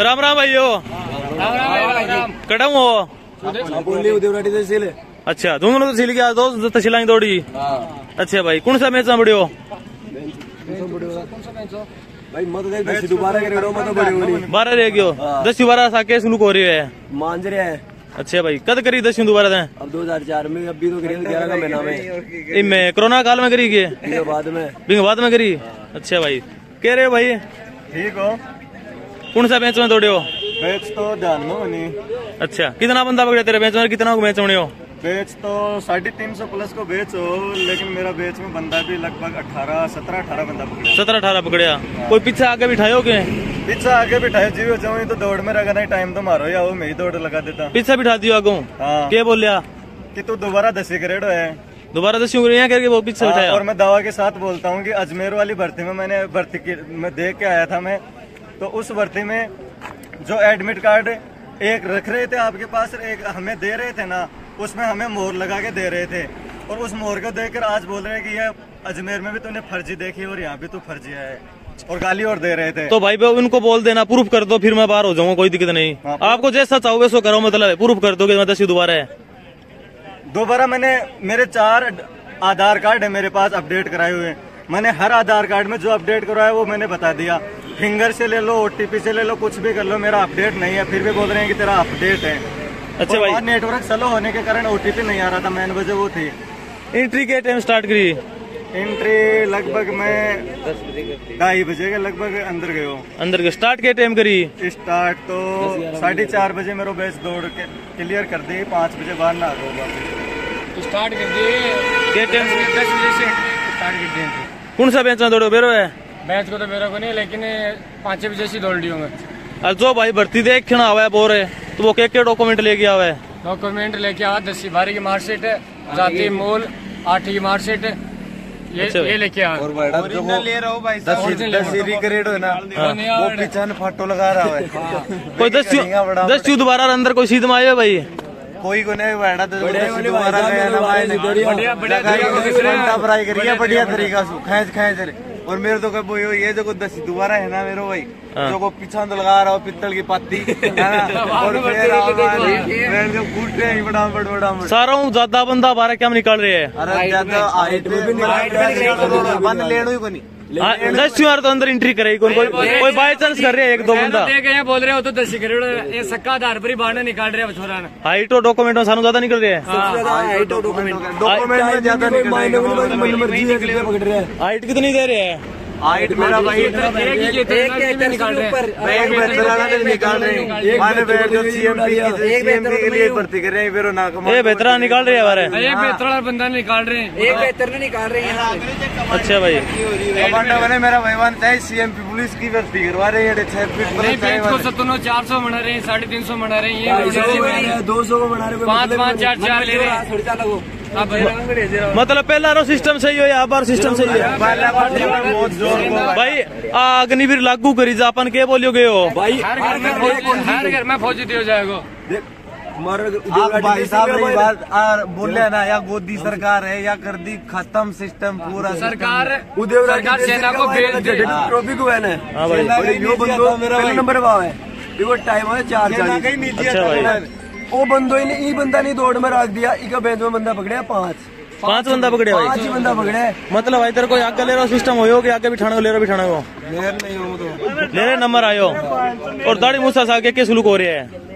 राम राम भाइयो। कड़म हो। उद्योगराठी तहसील अच्छा दोनों तो सिल गया दो तहसील दौड़ी। अच्छा भाई कौन सा मैच में बड़े हो भाई मत देख दस दोबारा करे रो मत बड़ी होनी बारह रह गयो। दस बारह सा केस हो रही है। मांझ रहा है। अच्छा भाई कद करी दस दोबारा दें अब 2004 में अभी तो करीब ग्यारह का महीना में। इनमें कोरोना काल में करी के? बाद में। बाद में करी? अच्छा भाई कह रहे हो भाई? ठीक हो। कौन सा मैच में दौड़े हो? बेच तो ध्यान में होनी। अच्छा कितना बंदा पकड़े तेरे मैच में? कितना मैच होने हो? बेच तो साढ़े तीन सौ प्लस को बेच हो लेकिन मेरा बेच में बंदा भी लगभग अठारह सत्रह अठारह बंदा पकड़ा। सत्रह अठारह पकड़िया कोई पीछे आगे बिठायो के? पीछे आगे बिठाए जीव जाऊँ तो दौड़ में रखना टाइम तो मारो या वो मैं ही दौड़ लगा देता। पीछे बिठा दियो आगो। हाँ। क्या बोलिया? कि तू दोबारा दसी ग्रेड है दोबारा दस यहाँ करके वो पीछे हाँ, बिठाया? और मैं दावा के साथ बोलता हूँ कि अजमेर वाली भर्ती में मैंने भर्ती की मैं देख के आया था मैं तो उस भर्ती में जो एडमिट कार्ड एक रख रहे थे आपके पास एक हमें दे रहे थे ना उसमें हमें मोहर लगा के दे रहे थे। और उस मोहर को देखकर आज बोल रहे हैं कि ये अजमेर में भी तूने फर्जी देखी और यहाँ भी तू फर्जी है और गाली और दे रहे थे। तो भाई भाई उनको बोल देना प्रूफ कर दो फिर मैं बाहर हो जाऊँगा कोई दिक्कत नहीं। हाँ। आपको जैसा चाहोगे सो करो मतलब प्रूफ कर दोगे मैं दस दोबारा है। दोबारा मैंने मेरे चार आधार कार्ड है मेरे पास अपडेट कराए हुए मैंने हर आधार कार्ड में जो अपडेट करवाया वो मैंने बता दिया। फिंगर से ले लो ओटीपी से ले लो कुछ भी कर लो मेरा अपडेट नहीं है। फिर भी बोल रहे हैं कि तेरा अपडेट है। अच्छा भाई। नेटवर्क स्लो होने के कारण ओटीपी नहीं आ रहा था मेन वजह वो थी। एंट्री के टाइम स्टार्ट करी। एंट्री लगभग मैं ढाई बजे के लगभग अंदर गए हो। अंदर के स्टार्ट के टाइम करी। स्टार्ट तो साढ़े चार बजे मेरे बैच दौड़ के क्लियर कर दी पाँच बजे बाहर ना आ गए स्टार्ट कर दिए। दस बजे से स्टार्ट कर दिए। कौन सा बेंच में दौड़ो? बेरो है। मैच को तो मेरा को नहीं लेकिन पाँच बजे से दौड़ ली हूँ मैं। जो भाई भर्ती देख खिना हुआ है बोर तो वो के के डॉक्यूमेंट लेके आवा? है डॉक्यूमेंट लेके आ दसवीं बारह की मार्कशीट है जाति मूल आठवीं की मार्कशीट ये अच्छा ये लेके आ। और बड़ा जो वो दस दस ग्रेड है। ना वो पीछे फ़ोटो लगा रहा है। कोई दस दस चू दोबारा अंदर कोई सीध में आयो भाई? कोई को नहीं बैठा तो दोबारा गया ना भाई बढ़िया बढ़िया फ्राई करिए बढ़िया तरीका से खींच खींच रहे और मेरे तो कब ये जो दसी दोबारा है ना मेरे भाई हाँ। जो को पीछा तो लगा रहा हो पित्तल की पत्ती है और फिर मैं जो कूट रहे हैं बड़ा बड़ा बड़ा सारा हूँ ज़्यादा बंदा बारह क्या निकाल रहे हैं? अरे ज़्यादा हाइट में भी नहीं बंद लेनो ही को नहीं। दस यार तो अंदर एंट्री करेगी कोई कोई बाय चांस कर रहे हैं एक दो बंदा? देख रहे हैं बोल रहे हो तो दस करोड़ ये सक्का आधार पर ही बाहर निकाल रहे हैं छोरा ने हाइट और डॉक्यूमेंट सानू ज़्यादा निकल रहे हैं। डॉक्यूमेंट डॉक्यूमेंट ज़्यादा निकल है। रहे हैं। हाइट कितनी दे रहे हैं? हाइट मेरा भाई एक ही तो निकाल रहे हैं। एक बेहतराना निकाल रहे हैं। बैठ जो सीएमपी के लिए भर्ती कर रहे हैं फिर बेहतरा निकाल रहे हैं हमारे। एक बेहतर बंदा निकाल रहे हैं। एक बेहतर निकाल रहे हैं अच्छा भाई। बने मेरा भाईवान चाहे सीएमपी पुलिस की भर्ती करवा रहे हैं चार सौ बना रहे हैं साढ़े तीन सौ बना रहे हैं ये दो सौ को बना रहे पाँच पाँच चार चार ले रहे हैं। मतलब पहला रो सिस्टम सही हो या बार सिस्टम सही है? भाई अग्निवीर लागू करी जापान के बोलियो गए हो? भाई हर घर में फौजी हर घर में फौजी दिया जाएगा। आप भाई साहब रही बात बोले ना या गोदी सरकार है या कर दी खत्म सिस्टम पूरा सरकार सरकार सेना को ट्रॉफी को है ना? हाँ बंदो पहले नंबर है। देखो टाइम है चार चालीस। वो बंदो ही ने ई बंदा नहीं दौड़ में रख दिया इका बेंच में बंदा पकड़े पाँच पाँच बंदा पकड़े पाँच भाई ही बंदा पकड़े मतलब भाई तेरे को आगे ले रहा सिस्टम हो कि आगे बिठाने को ले रहा बिठाने को नहीं हो तो ले रहे नंबर आयो और दाढ़ी मूसा सा के सुलूक हो रहे हैं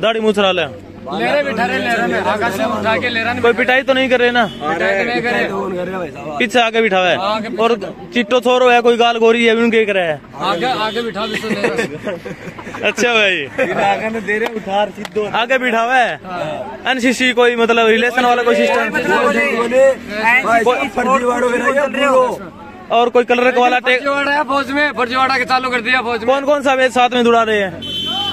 दाढ़ी मूछ रहा है ले रहे बिठा रहे ले रहे में आकाश से उठा के ले रहे कोई पिटाई तो नहीं कर रहे ना बिठाए नहीं करे रहे भाई साहब पीछे आगे बिठा हुआ है और चिट्टो छोरो है कोई गाल गोरी है उनके कर है आगे आगे बिठा दो तो ले रहे अच्छा भाई। आगे दे रहे उठार सीधो आगे बिठा हुआ है एनसीसी कोई मतलब रिलेशन वाला कोई सिस्टम के रहे और कोई कलर वाला टेक है फौज में फर्जीवाड़ा के चालू कर दिया फौज में। कौन कौन सा साथ में दुड़ा रहे हैं?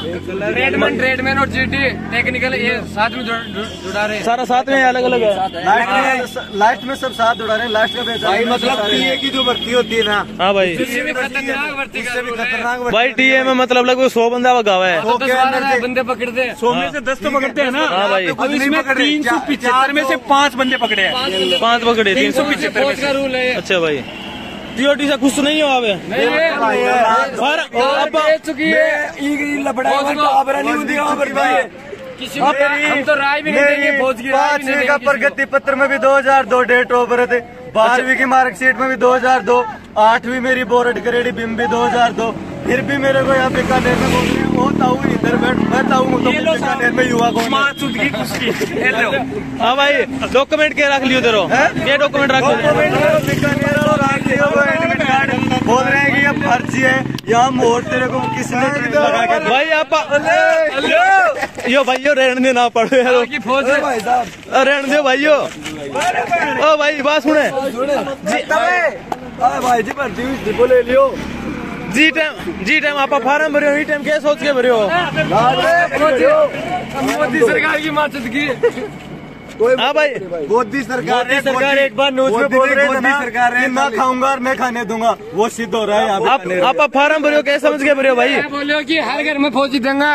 ट्रेडमैन ट्रेडमैन और जीटी टेक्निकल ये साथ में जुड़- रहे। हैं सारा साथ में अलग अलग है? लास्ट में लास्ट में सब साथ जुड़ा रहे हैं लास्ट का भाई मतलब पीए की जो भर्ती होती है ना हाँ भाई। भाई टीए में मतलब लगभग सौ बंदा भगावा है। तो बंदे पकड़ते हैं सौ में से दस तो पकड़ते हैं ना। हाँ भाई। अब इसमें तीन सौ पिछहत्तर में से पाँच बंदे पकड़े हैं। पाँच पकड़े तीन सौ का रूल है अच्छा भाई। टीओटी से खुश नहीं हो आप? नहीं है। आप अब चुकी है। पर भाई किसी को हम तो राय भी नहीं देंगे फौज की राय नहीं देंगे का। प्रगति पत्र में भी 2002 डेट ओवर थे बारहवीं की मार्कशीट में भी 2002 आठवीं मेरी बोर्ड ग्रेड बिम भी 2002 फिर भी मेरे को यहाँ बीकानेर में बोल रहे हैं, वो ताऊ इधर बैठ मैं ताऊ हूँ तो बीकानेर में युवा कौन हाँ? भाई डॉक्यूमेंट के रख लियो तेरो? ये डॉक्यूमेंट रख बीकानेर एडमिट कार्ड बोल रहे हैं कि ये फर्जी है यहाँ मोड़ तेरे को किसने लगा के भाई आप यो भाइयों रहने दे ना पड़ो यार। की रहने दो भाइयों। ओ भाई बात सुने। अरे भाई जी भर्ती हुई ले लियो। जी टाइम जी टाइम आप फार्म भरे हो टाइम क्या सोच के भरे हो? मोदी सरकार की मदद की। हाँ भाई। मोदी सरकार मोदी सरकार एक बार न्यूज़ में मोदी बोल रहे मोदी ना सरकार है मैं खाऊँगा और मैं खाने दूँगा। वो सिद्ध हो रहा है यहाँ आप पे आप फार्म भरे हो क्या समझ के भरे हो भाई? मैं बोले कि हर घर में फौजी देंगे।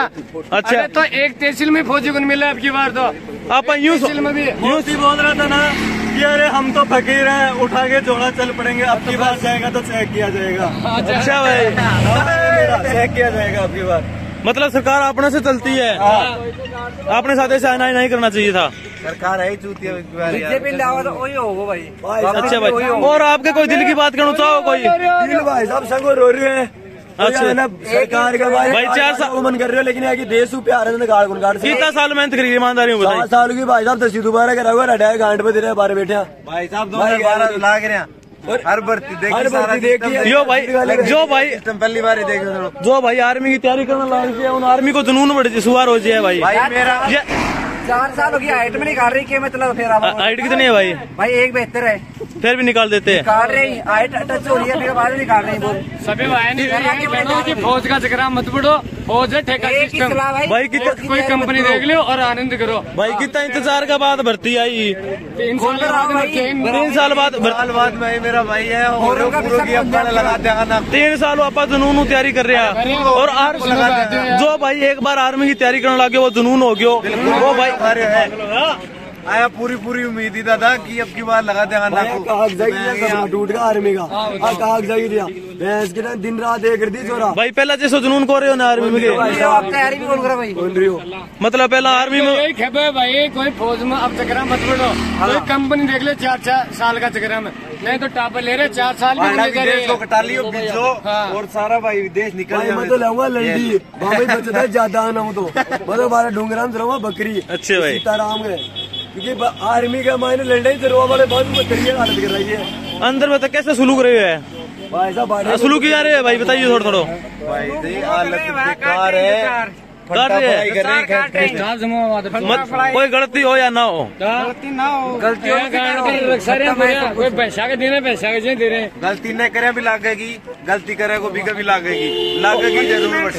अच्छा। तो एक तहसील में फौजी को मिला आपकी बार तो। आप यूँ तहसील में भी मोदी बोल रहा था ना अरे हम तो फकीर हैं उठा के जोड़ा चल पड़ेंगे। अब की बार जाएगा तो चेक किया जाएगा। अच्छा भाई। चेक किया जाएगा अब की बार मतलब सरकार अपने से चलती है। आपने साथ ऐसे आना ही नहीं करना चाहिए था। सरकार है चूतिया बीजेपी तो वही होगा भाई। भाई अच्छा भाई। और आपके कोई दिल की बात करना चाहो कोई। दिल भाई साहब संग रो रहे हैं। अच्छा। सरकार का भाई भाई चार साल- मन कर रहे हो लेकिन यहाँ देश प्यार है गाड़ गुण गाड़ कितना साल मेहनत करी ईमानदारी में सात साल की भाई साहब दसी दोबारा करा हुआ रटा पे दे रहे बारह बैठे भाई साहब भाई, बारह लाग रहे हैं। हर भर्ती देखी सारा देखी। भाई जो भाई पहली बार देखे जो भाई आर्मी की तैयारी करने लग उन आर्मी को जुनून बढ़ सुवार हो जाए भाई। भाई मेरा ये चार साल हो गया हाइट में निकाल रही क्या मतलब फिर हाइट कितनी है भाई? भाई एक बेहतर है। फिर भी निकाल देते हैं। निकाल रही हाइट टच हो रही है फिर बाद निकाल रही बोल सभी भाई फौज का चक्रा मत फौज है ठेका सिस्टम भाई। भाई कितना कोई कंपनी देख लो और आनंद करो। भाई कितना इंतज़ार का बाद भर्ती आई। तीन साल बाद तीन साल बाद साल बाद में मेरा भाई है और लगा देगा ना तीन साल आप जुनून तैयारी कर रहे हैं। और आर जो भाई एक बार आर्मी की तैयारी करने लगे वो जुनून हो गयो। वो भाई आया पूरी पूरी उम्मीद ही था कि अब की बार लगा देगा ना भाई काग जागी दिया सपना टूट गया आर्मी का। हाँ काग दिया। भैंस की ना दिन रात एक कर दी छोरा भाई पहला जैसे जुनून को रहे हो ना आर्मी में? भाई। के आप तैयारी भी बोल करो भाई। बोल रही हो। मतलब पहला आर्मी में भाई कोई फौज में अब चक्रा मत बढ़ो कोई कंपनी देख ले चार चार साल का चक्रा में। नहीं तो टापर ले रहे चार साल को कटा लियो बीजो हाँ। और सारा भाई विदेश निकल मैं तो लाऊँगा लंडी। भाई बचता है ज़्यादा ना हूँ तो। मैं तो हमारा डूंगरा में बकरी। अच्छे भाई। सीताराम है। क्योंकि आर्मी का मायने लड़ाई से वाले वाले में बकरियाँ हालत कर रही है? अंदर में तो कैसे सुलूक रहे हैं भाई साहब सुलूक ही जा रहे हैं भाई बताइए थोड़ा थोड़ा भाई हालत बेकार है कर रहे हैं। मत कोई गलती हो या ना हो? गलती ना हो। गलती कोई पैसा के दे रहे पैसा के दे रहे गलती नहीं करे भी लागेगी गलती करे को भी कभी लागेगी। लागेगी ज़रूर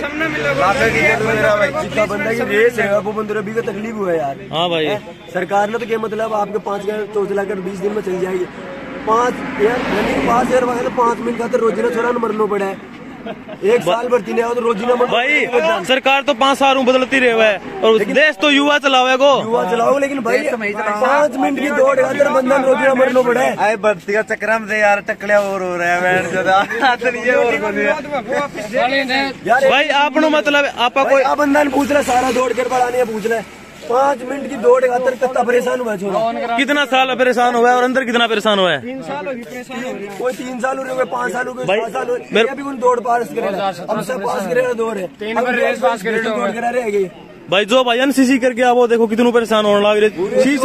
लागेगी ज़रूर। मेरा भाई जितना बंदा की रेस है। वो बंदे को का तकलीफ़ हुआ है यार। हाँ भाई। सरकार ने तो क्या मतलब आपके पाँच हज़ार तो चलाकर बीस दिन में चल जाएगी। पाँच यार पाँच हज़ार वगैरह तो पाँच मिनट खातर रोजीना छोरा मरना पड़ा है। एक साल भर्ती नहीं तो रोजीना भाई सरकार तो पाँच साल बदलती रहे है और देश तो युवा चलावे को युवा चलाओ लेकिन भाई पाँच मिनट की दौड़ खातर बंदा रोजीना मरना पड़ा। है आए भर्ती का चक्कर में से यार टकलिया और हो रहा है दिया यार भाई आपनो मतलब आपका कोई बंदा ने पूछ रहा सारा दौड़ कर बढ़ाने पूछ रहा है। पाँच मिनट की दौड़ खातर कितना परेशान हुआ है छोरा। कितना साल परेशान हुआ है और अंदर कितना परेशान हुआ है? कोई तीन साल हो रहे कोई पाँच साल हो गए पाँच साल हो गए। भी उन दौड़ पास करे पास करेगा दौड़। है करे करा रहेगी भाई जो भाई एनसीसी करके वो देखो कितनों परेशान होने लग। रहे ही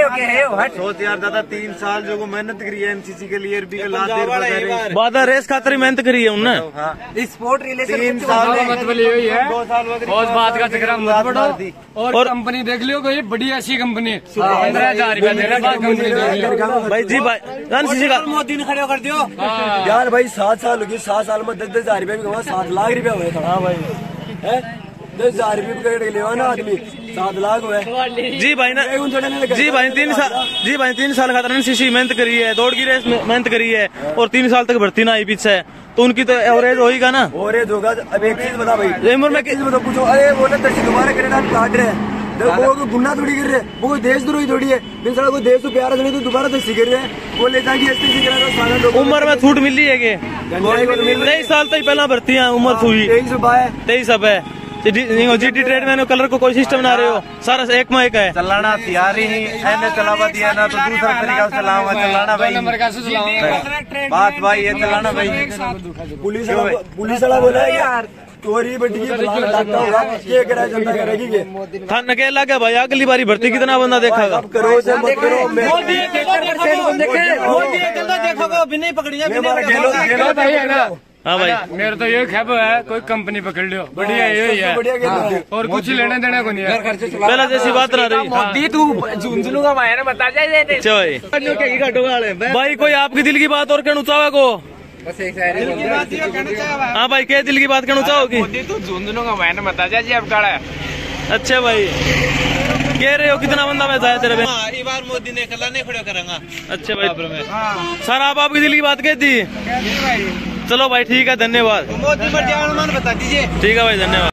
हो। है हट। सोच यार दादा तीन साल जो को मेहनत करी है एनसीसी के लिए बाधा रेस खातर मेहनत करी है उनने। स्पोर्ट रिलेशन तीन साल है। बात का बढ़ो और कंपनी देख लियो कोई बड़ी ऐसी कंपनी पंद्रह हज़ार रुपया दे रहा बात कंपनी देख लियो। भाई जी भाई एनसीसी का मोदी ने खड़े कर दियो। हाँ। यार भाई सात साल हो गए सात साल में दस दस हज़ार रुपया भी सात लाख रुपया हुआ था हाँ भाई। है? दस हज़ार रुपये पकड़ के ले ना आदमी। सात लाख हुआ जी भाई ना जी भाई तीन साल जी भाई तीन साल खतरा एनसीसी मेहनत करी है दौड़ की रेस मेहनत करी है और तीन साल तक भर्ती ना आई पीछे। तो उनकी तो एवरेज होगा ना? एवरेज होगा। अब एक चीज़ बता भाई। उम्र में एक पूछो। अरे वो ना दोबारा करेगा काट रहे हैं। वो कोई गुन्ना थोड़ी कर रहे वो कोई देशद्रोही थोड़ी है। फिर साला कोई देश को प्यार नहीं तो दोबारा तो सीख रहे हैं। वो ले जाके ऐसे सीख रहा है सारा उम्र में छूट मिली है कि? तेईस साल तक पहला भर्ती है उम्र हुई तेईस है। तेईस अब है। जी टी ट्रेड में कलर को कोई सिस्टम ना रहे हो। सारा एक में एक है। चलाना तैयार ही एने चलावा दिया ना तो दूसरा तरीका चलाऊँगा। चलाना भाई। का बात भाई ये चलाना भाई। पुलिस पुलिस वाला बोला यार चोरी बटी की डाका होगा ये जनता करेगी थाना भाई अगली बारी भर्ती कितना बंदा देखेगा अब करो से मत करो है ना हाँ भाई मेरा तो ये खैब है कोई कंपनी पकड़ लियो बढ़िया यही है और कुछ लेने देने को नहीं है पहला जैसी बात ना रही मोदी तू झुंझुनू का मायने बता जाए अच्छा भाई कोई आपकी दिल की बात और कहना चाहे को बस एक हाँ। भाई क्या दिल की बात कहना चाहोगी? मोदी तू झुंझुनू का मायने बता जाए अच्छा भाई कह रहे हो कितना बंदा मैं जाए तेरे हाँ, बार मोदी ने कला नहीं खड़े करेंगे। अच्छा भाई। सर आप आपकी दिल की बात कहती दी? चलो भाई ठीक है धन्यवाद। मोदी पर बता दीजिए। ठीक है भाई धन्यवाद।